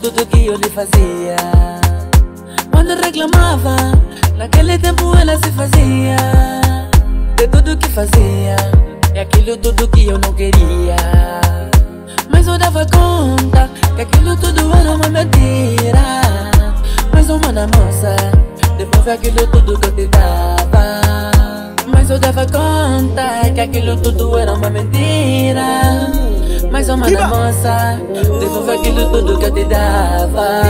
tudo que eu lhe fazia. Quando reclamava, naquele tempo ela se fazia de tudo que fazia e aquilo tudo que eu não queria. Mas eu dava conta que aquilo tudo era uma mentira. Mas uma na moça, devolve aquilo tudo que eu te dava. Mas eu dava conta que aquilo tudo era uma mentira. Mas uma na moça, devolve aquilo tudo que eu te dava.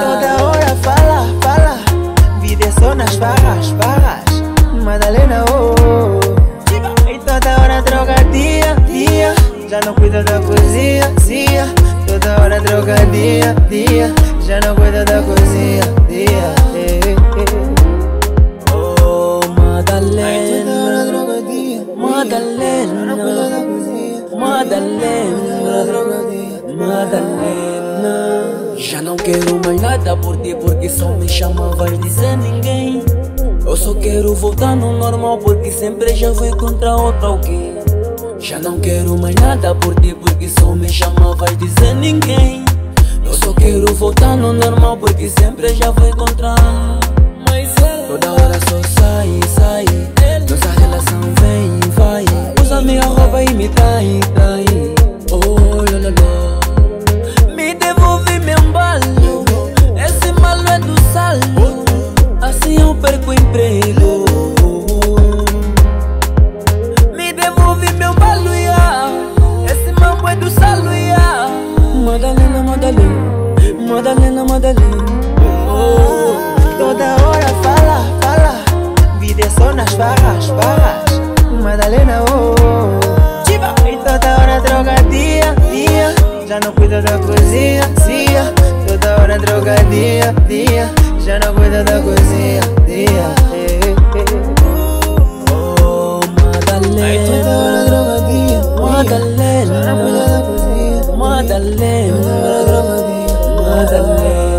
Toda hora fala, fala. Vida é só nas farras, farras. Madalena, oh, oh, oh. E toda hora droga dia, dia. Já não cuida da cozinha, dia. Toda hora droga dia, dia. Já não cuida da cozinha, dia. Quero mais nada por ti porque só me chama, vai dizer ninguém. Eu só quero voltar no normal porque sempre já fui contra outra alguém. Já não quero mais nada por ti porque só me chama, vai dizer ninguém. Eu só quero voltar no normal porque sempre já fui contra. Madalena, Madalena. Oh, Toda hora fala, fala. Vida é só nas farras, farras. Madalena, oh, oh, oh. E toda hora droga dia, dia. Já não cuida da cozinha, dia. Toda hora droga dia, dia. Já não cuida da cozinha, dia. eh, eh, oh, Ai, toda hora Madalena, droga dia, dia. Já não cuida Madalena, da cozinha, Madalena.